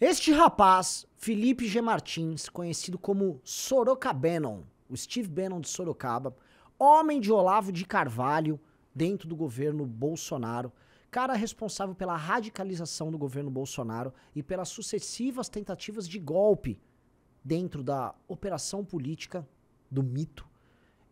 Este rapaz, Felipe G. Martins, conhecido como Sorocabenon, o Steve Bannon de Sorocaba, homem de Olavo de Carvalho dentro do governo Bolsonaro, cara responsável pela radicalização do governo Bolsonaro e pelas sucessivas tentativas de golpe dentro da operação política do mito.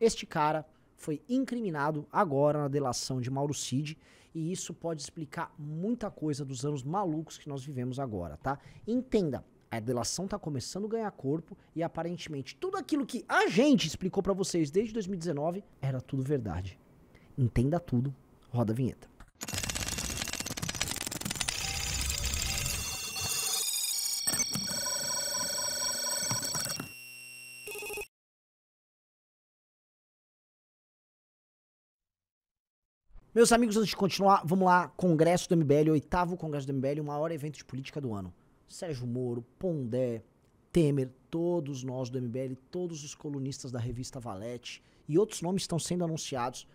Este cara foi incriminado agora na delação de Mauro Cid e isso pode explicar muita coisa dos anos malucos que nós vivemos agora, tá? Entenda, a delação tá começando a ganhar corpo e aparentemente tudo aquilo que a gente explicou para vocês desde 2019 era tudo verdade. Entenda tudo. Roda a vinheta. Meus amigos, antes de continuar, vamos lá. Congresso do MBL, oitavo Congresso do MBL, o maior evento de política do ano. Sérgio Moro, Pondé, Temer, todos nós do MBL, todos os colunistas da revista Valete e outros nomes estão sendo anunciados.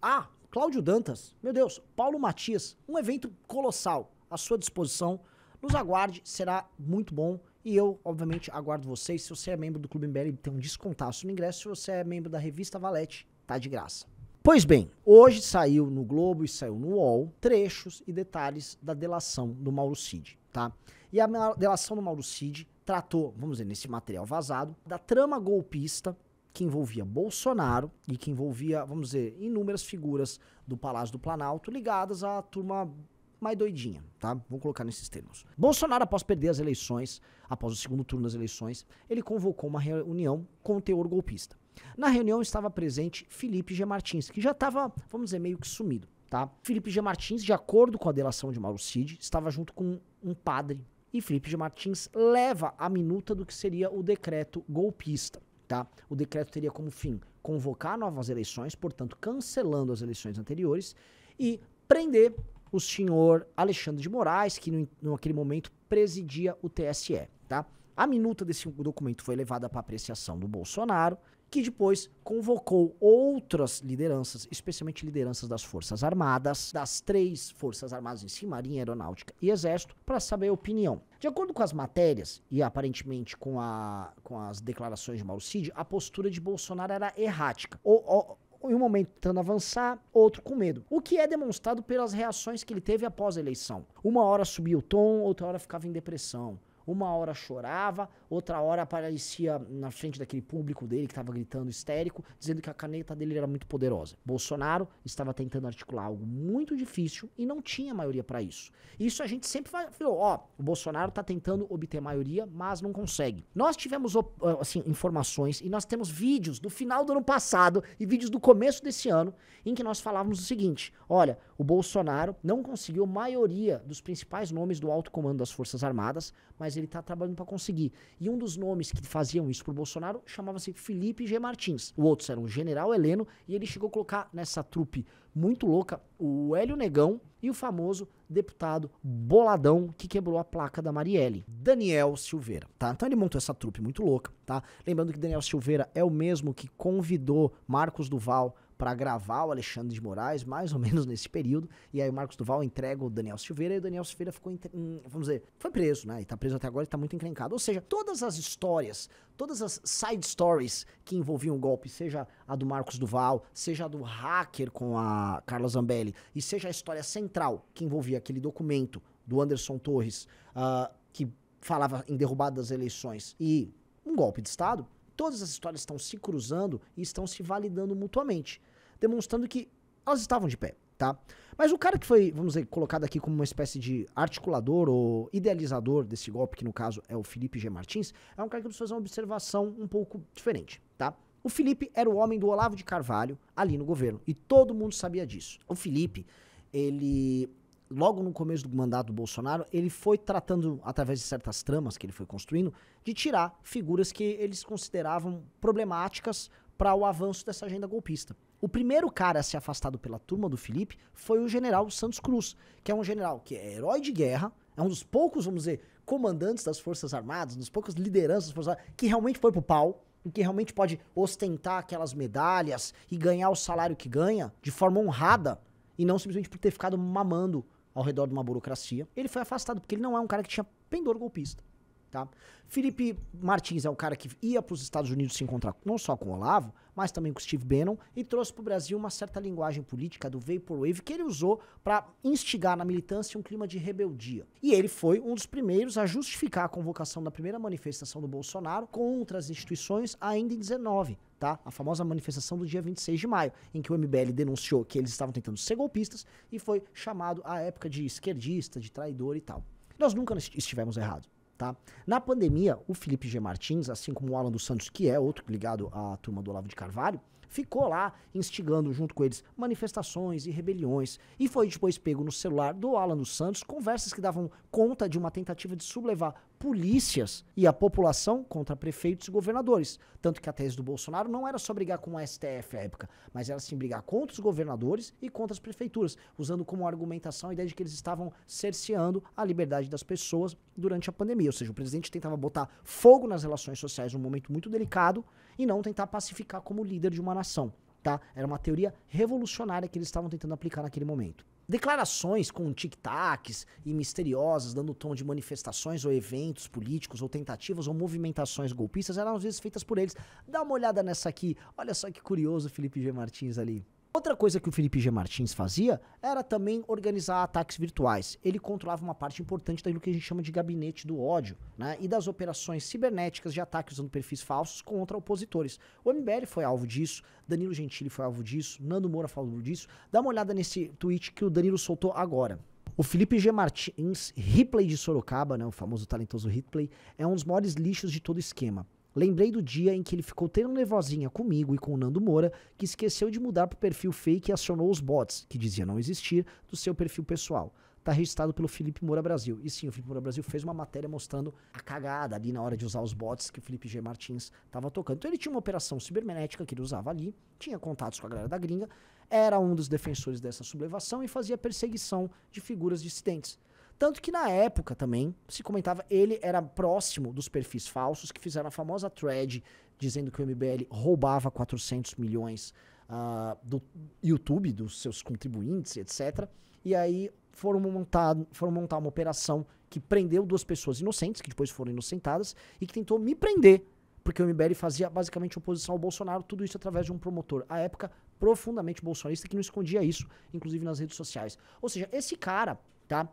Ah, Cláudio Dantas, meu Deus, Paulo Matias, um evento colossal à sua disposição. Nos aguarde, será muito bom. E eu, obviamente, aguardo vocês. Se você é membro do Clube MBL, tem um descontaço no ingresso. Se você é membro da revista Valete, tá de graça. Pois bem, hoje saiu no Globo e saiu no UOL trechos e detalhes da delação do Mauro Cid, tá? E a delação do Mauro Cid tratou, vamos dizer, nesse material vazado, da trama golpista que envolvia Bolsonaro e que envolvia, vamos dizer, inúmeras figuras do Palácio do Planalto ligadas à turma mais doidinha, tá? Vamos colocar nesses termos. Bolsonaro, após perder as eleições, após o segundo turno das eleições, ele convocou uma reunião com o teor golpista. Na reunião estava presente Felipe G. Martins, que já estava, vamos dizer, meio que sumido, tá? Felipe G. Martins, de acordo com a delação de Mauro Cid, estava junto com um padre. E Felipe G. Martins leva a minuta do que seria o decreto golpista, tá? O decreto teria como fim convocar novas eleições, portanto, cancelando as eleições anteriores e prender o senhor Alexandre de Moraes, que no, naquele momento presidia o TSE, tá? A minuta desse documento foi levada para apreciação do Bolsonaro que depois convocou outras lideranças, especialmente lideranças das Forças Armadas, das três Forças Armadas em si, Marinha, Aeronáutica e Exército, para saber a opinião. De acordo com as matérias, e aparentemente com, a, com as declarações de Mauro a postura de Bolsonaro era errática. Ou, ou, em um momento tentando avançar, outro com medo. O que é demonstrado pelas reações que ele teve após a eleição. Uma hora subia o tom, outra hora ficava em depressão. Uma hora chorava, outra hora aparecia na frente daquele público dele que estava gritando histérico, dizendo que a caneta dele era muito poderosa. Bolsonaro estava tentando articular algo muito difícil e não tinha maioria para isso. Isso a gente sempre falou, ó, o Bolsonaro está tentando obter maioria, mas não consegue. Nós tivemos assim informações e nós temos vídeos do final do ano passado e vídeos do começo desse ano em que nós falávamos o seguinte: olha, o Bolsonaro não conseguiu maioria dos principais nomes do alto comando das Forças Armadas, mas ele está trabalhando para conseguir. E um dos nomes que faziam isso pro Bolsonaro chamava-se Felipe G. Martins. O outro era um general Heleno e ele chegou a colocar nessa trupe muito louca o Hélio Negão e o famoso deputado boladão que quebrou a placa da Marielle, Daniel Silveira, tá? Então ele montou essa trupe muito louca, tá? Lembrando que Daniel Silveira é o mesmo que convidou Marcos Duval para gravar o Alexandre de Moraes, mais ou menos nesse período. E aí o Marcos Duval entrega o Daniel Silveira e o Daniel Silveira ficou, em, vamos dizer, foi preso, né? E tá preso até agora e tá muito encrencado. Ou seja, todas as histórias, todas as side stories que envolviam o golpe, seja a do Marcos Duval, seja a do hacker com a Carla Zambelli, e seja a história central que envolvia aquele documento do Anderson Torres, uh, que falava em derrubada das eleições e um golpe de Estado, todas as histórias estão se cruzando e estão se validando mutuamente demonstrando que elas estavam de pé, tá? Mas o cara que foi, vamos dizer, colocado aqui como uma espécie de articulador ou idealizador desse golpe, que no caso é o Felipe G. Martins, é um cara que precisa fazer uma observação um pouco diferente, tá? O Felipe era o homem do Olavo de Carvalho ali no governo e todo mundo sabia disso. O Felipe, ele logo no começo do mandato do Bolsonaro, ele foi tratando, através de certas tramas que ele foi construindo, de tirar figuras que eles consideravam problemáticas para o avanço dessa agenda golpista. O primeiro cara a ser afastado pela turma do Felipe foi o general Santos Cruz, que é um general que é herói de guerra, é um dos poucos, vamos dizer, comandantes das Forças Armadas, um dos poucos lideranças das Forças Armadas, que realmente foi pro pau, e que realmente pode ostentar aquelas medalhas e ganhar o salário que ganha de forma honrada, e não simplesmente por ter ficado mamando ao redor de uma burocracia. Ele foi afastado porque ele não é um cara que tinha pendor golpista. Tá? Felipe Martins é o cara que ia para os Estados Unidos se encontrar não só com o Olavo, mas também com o Steve Bannon e trouxe para o Brasil uma certa linguagem política do Vaporwave que ele usou para instigar na militância um clima de rebeldia. E ele foi um dos primeiros a justificar a convocação da primeira manifestação do Bolsonaro contra as instituições ainda em 19, tá? A famosa manifestação do dia 26 de maio, em que o MBL denunciou que eles estavam tentando ser golpistas e foi chamado à época de esquerdista, de traidor e tal. Nós nunca estivemos errados. Tá? Na pandemia, o Felipe G. Martins, assim como o Alan dos Santos, que é outro ligado à turma do Olavo de Carvalho, ficou lá instigando junto com eles manifestações e rebeliões e foi depois pego no celular do Alan dos Santos conversas que davam conta de uma tentativa de sublevar polícias e a população contra prefeitos e governadores. Tanto que a tese do Bolsonaro não era só brigar com o STF à época, mas era sim brigar contra os governadores e contra as prefeituras, usando como argumentação a ideia de que eles estavam cerceando a liberdade das pessoas durante a pandemia. Ou seja, o presidente tentava botar fogo nas relações sociais num momento muito delicado e não tentar pacificar como líder de uma nação. Tá? Era uma teoria revolucionária que eles estavam tentando aplicar naquele momento. Declarações com tic-tacs e misteriosas, dando tom de manifestações ou eventos políticos ou tentativas ou movimentações golpistas eram às vezes feitas por eles. Dá uma olhada nessa aqui. Olha só que curioso Felipe G. Martins ali. Outra coisa que o Felipe G. Martins fazia era também organizar ataques virtuais. Ele controlava uma parte importante daquilo que a gente chama de gabinete do ódio, né? E das operações cibernéticas de ataque usando perfis falsos contra opositores. O MBL foi alvo disso, Danilo Gentili foi alvo disso, Nando Moura alvo disso. Dá uma olhada nesse tweet que o Danilo soltou agora. O Felipe G. Martins, Ripley de Sorocaba, né, o famoso talentoso Ripley, é um dos maiores lixos de todo esquema. Lembrei do dia em que ele ficou tendo nervosinha comigo e com o Nando Moura, que esqueceu de mudar pro perfil fake e acionou os bots, que dizia não existir, do seu perfil pessoal. Tá registrado pelo Felipe Moura Brasil. E sim, o Felipe Moura Brasil fez uma matéria mostrando a cagada ali na hora de usar os bots que o Felipe G. Martins estava tocando. Então ele tinha uma operação cibernética que ele usava ali, tinha contatos com a galera da gringa, era um dos defensores dessa sublevação e fazia perseguição de figuras dissidentes. Tanto que na época também se comentava, ele era próximo dos perfis falsos que fizeram a famosa thread dizendo que o MBL roubava 400 milhões uh, do YouTube, dos seus contribuintes, etc. E aí foram montar, foram montar uma operação que prendeu duas pessoas inocentes, que depois foram inocentadas, e que tentou me prender, porque o MBL fazia basicamente oposição ao Bolsonaro, tudo isso através de um promotor, à época profundamente bolsonarista, que não escondia isso, inclusive nas redes sociais. Ou seja, esse cara, tá?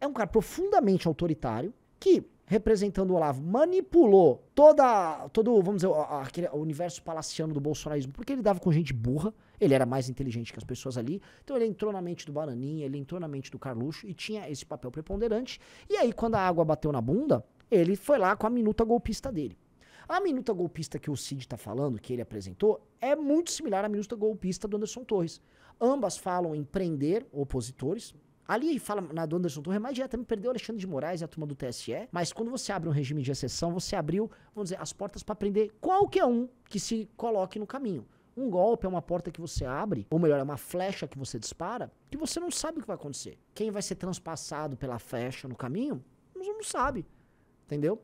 É um cara profundamente autoritário que, representando o Olavo, manipulou toda, todo, vamos dizer, aquele universo palaciano do bolsonarismo, porque ele dava com gente burra, ele era mais inteligente que as pessoas ali, então ele entrou na mente do Bananinha, ele entrou na mente do Carluxo e tinha esse papel preponderante, e aí quando a água bateu na bunda, ele foi lá com a minuta golpista dele. A minuta golpista que o Cid está falando, que ele apresentou, é muito similar à minuta golpista do Anderson Torres. Ambas falam em prender opositores, Ali fala na do Anderson Torres, mais diretamente perdeu Alexandre de Moraes e a turma do TSE, mas quando você abre um regime de exceção, você abriu, vamos dizer, as portas para prender qualquer um que se coloque no caminho. Um golpe é uma porta que você abre, ou melhor, é uma flecha que você dispara, que você não sabe o que vai acontecer. Quem vai ser transpassado pela flecha no caminho, você não sabe. Entendeu?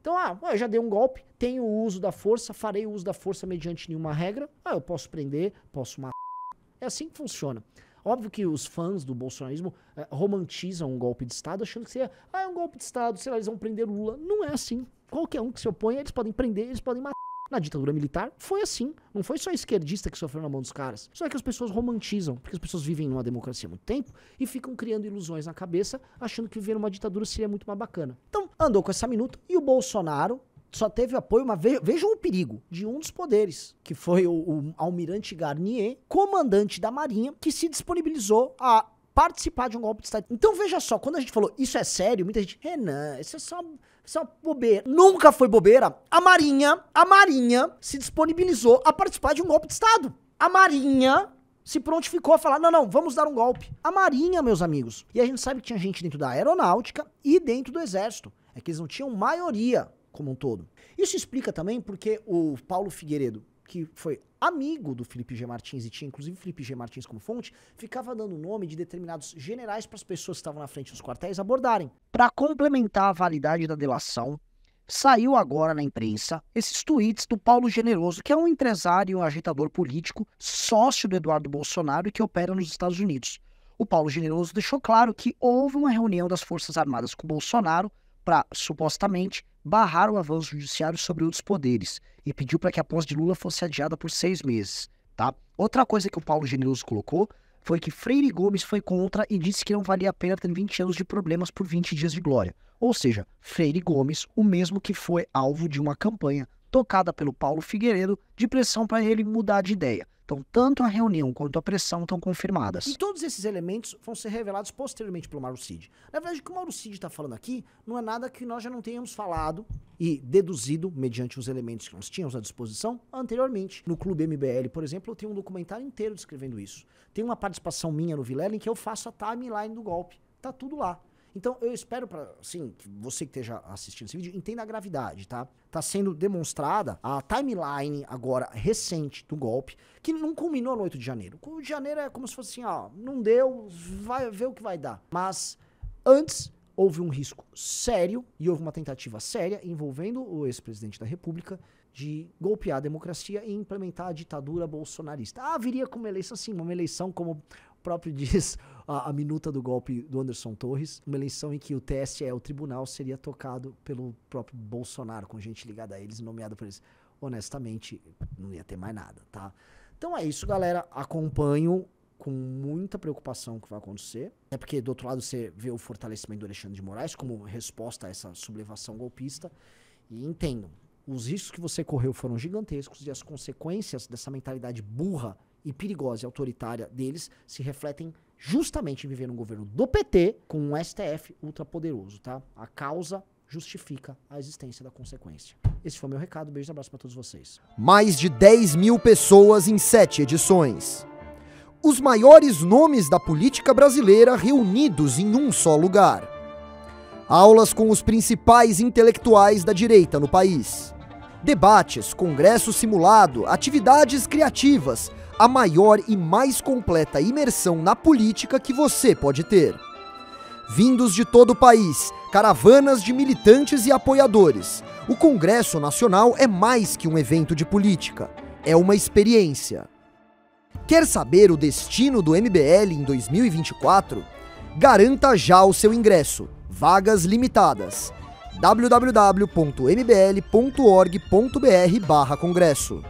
Então, ah, eu já dei um golpe, tenho o uso da força, farei o uso da força mediante nenhuma regra. Ah, eu posso prender, posso matar. É assim que funciona. Óbvio que os fãs do bolsonarismo é, romantizam um golpe de Estado, achando que seria, ah, é um golpe de Estado, sei lá, eles vão prender Lula. Não é assim. Qualquer um que se opõe, eles podem prender, eles podem matar. Na ditadura militar foi assim. Não foi só esquerdista que sofreu na mão dos caras. Só que as pessoas romantizam, porque as pessoas vivem numa democracia há muito tempo e ficam criando ilusões na cabeça, achando que viver numa ditadura seria muito mais bacana. Então, andou com essa minuta e o Bolsonaro só teve apoio, uma vejam o perigo, de um dos poderes, que foi o, o almirante Garnier, comandante da Marinha, que se disponibilizou a participar de um golpe de Estado. Então veja só, quando a gente falou isso é sério, muita gente, Renan, isso é só, isso é bobeira. Nunca foi bobeira. A Marinha, a Marinha se disponibilizou a participar de um golpe de Estado. A Marinha se prontificou a falar: não, não, vamos dar um golpe. A Marinha, meus amigos. E a gente sabe que tinha gente dentro da aeronáutica e dentro do exército. É que eles não tinham maioria como um todo. Isso explica também porque o Paulo Figueiredo, que foi amigo do Felipe G. Martins e tinha inclusive Felipe G. Martins como fonte, ficava dando nome de determinados generais para as pessoas que estavam na frente dos quartéis abordarem. Para complementar a validade da delação, saiu agora na imprensa esses tweets do Paulo Generoso, que é um empresário e um agitador político, sócio do Eduardo Bolsonaro e que opera nos Estados Unidos. o Paulo Generoso deixou claro que houve uma reunião das Forças Armadas com Bolsonaro para, supostamente, barrar o avanço judiciário sobre outros poderes e pediu para que a posse de Lula fosse adiada por seis meses. Tá? Outra coisa que o Paulo Generoso colocou foi que Freire Gomes foi contra e disse que não valia a pena ter 20 anos de problemas por 20 dias de glória. Ou seja, Freire Gomes, o mesmo que foi alvo de uma campanha tocada pelo Paulo Figueiredo de pressão para ele mudar de ideia. Então, tanto a reunião quanto a pressão estão confirmadas. E todos esses elementos vão ser revelados posteriormente pelo Mauro Cid. Na verdade, o que o Mauro Cid está falando aqui não é nada que nós já não tenhamos falado e deduzido mediante os elementos que nós tínhamos à disposição anteriormente. No Clube MBL, por exemplo, eu tenho um documentário inteiro descrevendo isso. Tem uma participação minha no Vilela em que eu faço a timeline do golpe. Tá tudo lá. Então, eu espero para, assim, você que esteja assistindo esse vídeo entenda a gravidade, tá? Tá sendo demonstrada a timeline agora recente do golpe, que não culminou no 8 de janeiro. O 8 de janeiro é como se fosse assim, ó, não deu, vai ver o que vai dar. Mas antes houve um risco sério e houve uma tentativa séria envolvendo o ex-presidente da República de golpear a democracia e implementar a ditadura bolsonarista. Ah, viria como eleição, sim, uma eleição como próprio diz a, a, minuta do golpe do Anderson Torres, uma eleição em que o TSE, o tribunal, seria tocado pelo próprio Bolsonaro, com gente ligada a eles nomeada por eles. Honestamente, não ia ter mais nada, tá? Então é isso, galera. Acompanho com muita preocupação o que vai acontecer. É porque, do outro lado, você vê o fortalecimento do Alexandre de Moraes como resposta a essa sublevação golpista. E entendam, os riscos que você correu foram gigantescos e as consequências dessa mentalidade burra e perigosa e autoritária deles se refletem justamente em viver num governo do PT com um STF ultrapoderoso, tá? A causa justifica a existência da consequência. Esse foi meu recado. Beijo e abraço para todos vocês. Mais de 10 mil pessoas em sete edições. Os maiores nomes da política brasileira reunidos em um só lugar. Aulas com os principais intelectuais da direita no país. Debates, congresso simulado, atividades criativas a maior e mais completa imersão na política que você pode ter. Vindos de todo o país, caravanas de militantes e apoiadores, o Congresso Nacional é mais que um evento de política, é uma experiência. Quer saber o destino do MBL em 2024? Garanta já o seu ingresso. Vagas limitadas. www.mbl.org.br/congresso